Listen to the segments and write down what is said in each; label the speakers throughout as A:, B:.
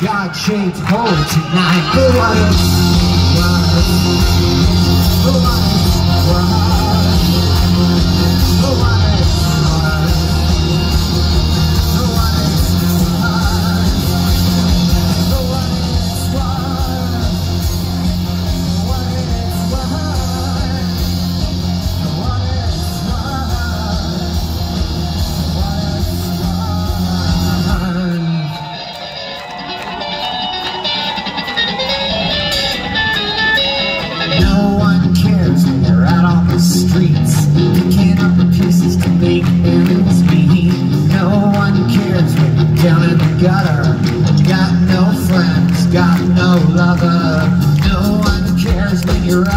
A: God changed hole tonight. No one cares when you're out on the streets. Picking up the pieces to make ends meet. No one cares when you're down in the gutter. Got no friends, got no lover. No one cares when you're out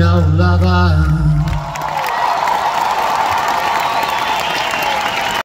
A: No love